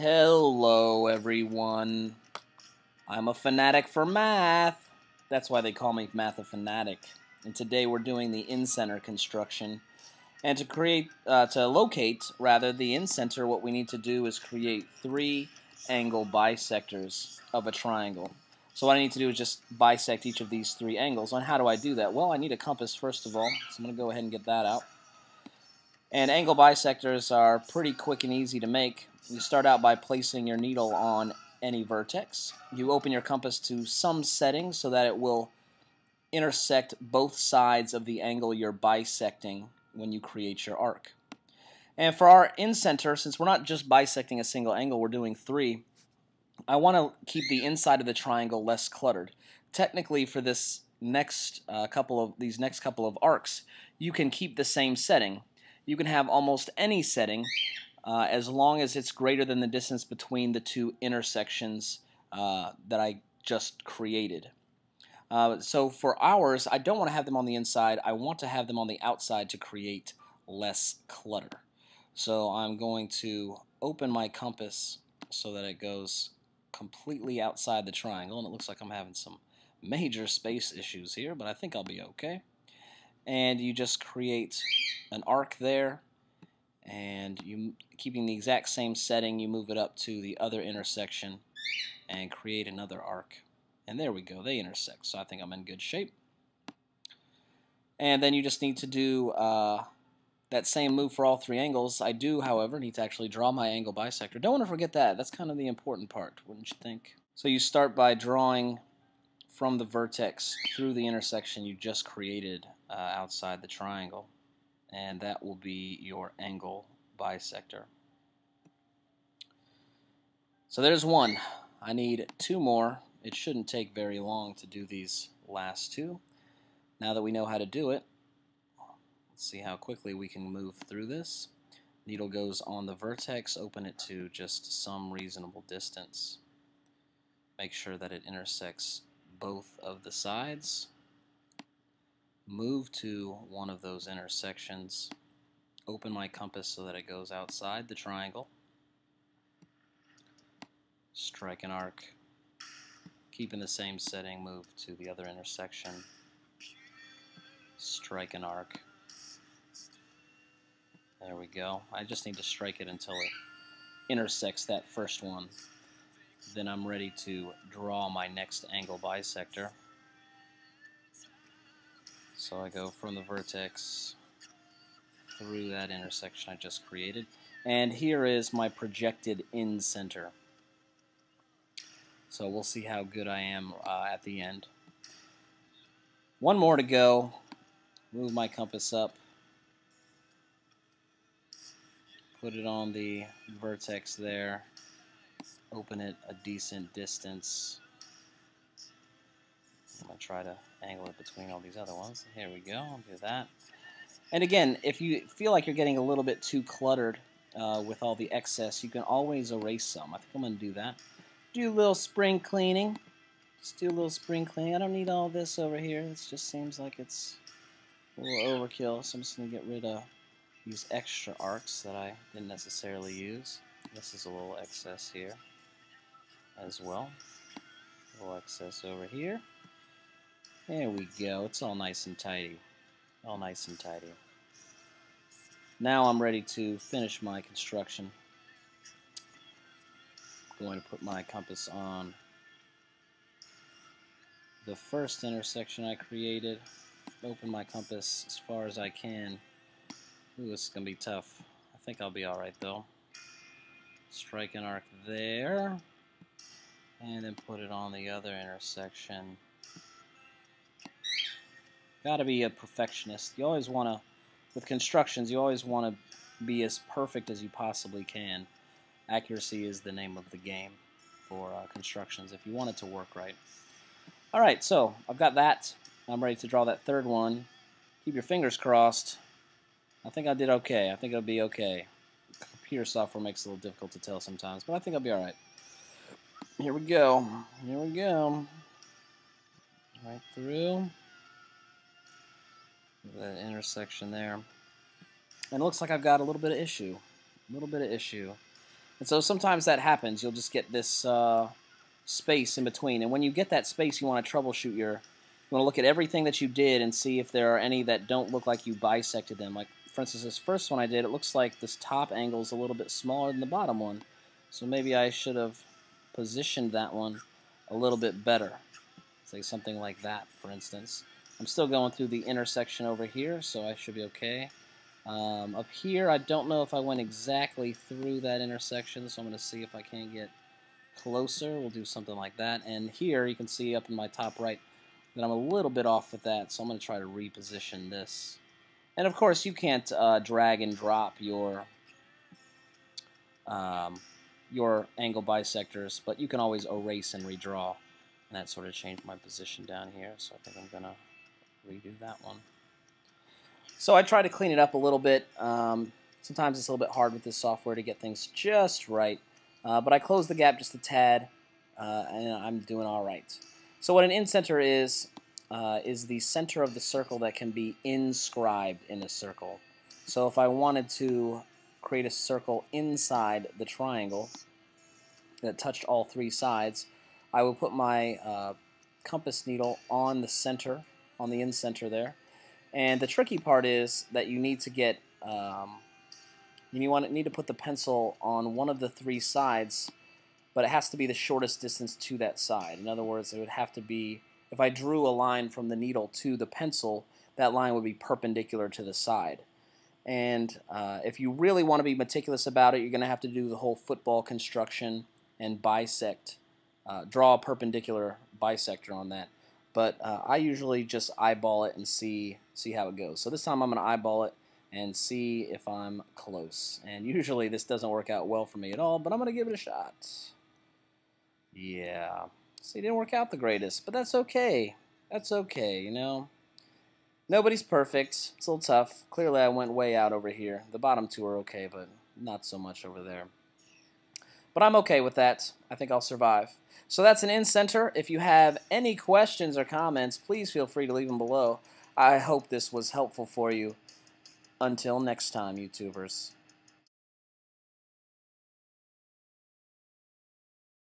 Hello, everyone. I'm a fanatic for math. That's why they call me Mathefanatic. And today we're doing the in-center construction. And to create, uh, to locate, rather, the in-center, what we need to do is create three angle bisectors of a triangle. So what I need to do is just bisect each of these three angles. And how do I do that? Well, I need a compass, first of all. So I'm going to go ahead and get that out. And angle bisectors are pretty quick and easy to make. You start out by placing your needle on any vertex. You open your compass to some setting so that it will intersect both sides of the angle you're bisecting when you create your arc. And for our in-center, since we're not just bisecting a single angle, we're doing three, I want to keep the inside of the triangle less cluttered. Technically, for this next uh, couple of these next couple of arcs, you can keep the same setting. You can have almost any setting uh, as long as it's greater than the distance between the two intersections uh, that I just created. Uh, so for ours, I don't want to have them on the inside. I want to have them on the outside to create less clutter. So I'm going to open my compass so that it goes completely outside the triangle. And it looks like I'm having some major space issues here, but I think I'll be okay. And you just create an arc there and you keeping the exact same setting you move it up to the other intersection and create another arc. And there we go they intersect so I think I'm in good shape. And then you just need to do uh, that same move for all three angles. I do however need to actually draw my angle bisector. Don't want to forget that that's kind of the important part wouldn't you think? So you start by drawing from the vertex through the intersection you just created uh, outside the triangle and that will be your angle bisector. So there's one. I need two more. It shouldn't take very long to do these last two. Now that we know how to do it, let's see how quickly we can move through this. Needle goes on the vertex, open it to just some reasonable distance. Make sure that it intersects both of the sides move to one of those intersections, open my compass so that it goes outside the triangle, strike an arc, keep in the same setting, move to the other intersection, strike an arc. There we go. I just need to strike it until it intersects that first one. Then I'm ready to draw my next angle bisector. So I go from the vertex through that intersection I just created. And here is my projected in center. So we'll see how good I am uh, at the end. One more to go. Move my compass up. Put it on the vertex there. Open it a decent distance. I'm to try to angle it between all these other ones. Here we go, I'll do that. And again, if you feel like you're getting a little bit too cluttered uh, with all the excess, you can always erase some. I think I'm going to do that. Do a little spring cleaning. Just do a little spring cleaning. I don't need all this over here. It just seems like it's a little overkill, so I'm just going to get rid of these extra arcs that I didn't necessarily use. This is a little excess here as well. A little excess over here. There we go. It's all nice and tidy. All nice and tidy. Now I'm ready to finish my construction. I'm going to put my compass on the first intersection I created. Open my compass as far as I can. Ooh, this is going to be tough. I think I'll be alright though. Strike an arc there. And then put it on the other intersection. Got to be a perfectionist. You always want to, with constructions, you always want to be as perfect as you possibly can. Accuracy is the name of the game for uh, constructions if you want it to work right. Alright, so I've got that. I'm ready to draw that third one. Keep your fingers crossed. I think I did okay. I think it'll be okay. Computer software makes it a little difficult to tell sometimes, but I think I'll be alright. Here we go. Here we go. Right through the intersection there. And it looks like I've got a little bit of issue. A little bit of issue. And so sometimes that happens. You'll just get this uh, space in between. And when you get that space, you want to troubleshoot your, you want to look at everything that you did and see if there are any that don't look like you bisected them. Like, for instance, this first one I did, it looks like this top angle is a little bit smaller than the bottom one. So maybe I should have positioned that one a little bit better. Say something like that, for instance. I'm still going through the intersection over here, so I should be okay. Um, up here, I don't know if I went exactly through that intersection, so I'm going to see if I can get closer. We'll do something like that. And here, you can see up in my top right that I'm a little bit off with that, so I'm going to try to reposition this. And of course, you can't uh, drag and drop your um, your angle bisectors, but you can always erase and redraw. And that sort of changed my position down here, so I think I'm going to redo that one. So I try to clean it up a little bit. Um, sometimes it's a little bit hard with this software to get things just right, uh, but I close the gap just a tad, uh, and I'm doing all right. So what an incenter is, uh, is the center of the circle that can be inscribed in a circle. So if I wanted to create a circle inside the triangle that touched all three sides, I would put my uh, compass needle on the center, on the in-center there. And the tricky part is that you need to get, um, you want, need to put the pencil on one of the three sides, but it has to be the shortest distance to that side. In other words, it would have to be, if I drew a line from the needle to the pencil, that line would be perpendicular to the side. And uh, if you really want to be meticulous about it, you're going to have to do the whole football construction and bisect uh, draw a perpendicular bisector on that. But uh, I usually just eyeball it and see see how it goes. So this time I'm going to eyeball it and see if I'm close. And usually this doesn't work out well for me at all, but I'm going to give it a shot. Yeah. See, it didn't work out the greatest, but that's okay. That's okay, you know. Nobody's perfect. It's a little tough. Clearly I went way out over here. The bottom two are okay, but not so much over there. But I'm okay with that. I think I'll survive. So that's an in-center. If you have any questions or comments, please feel free to leave them below. I hope this was helpful for you. Until next time, YouTubers.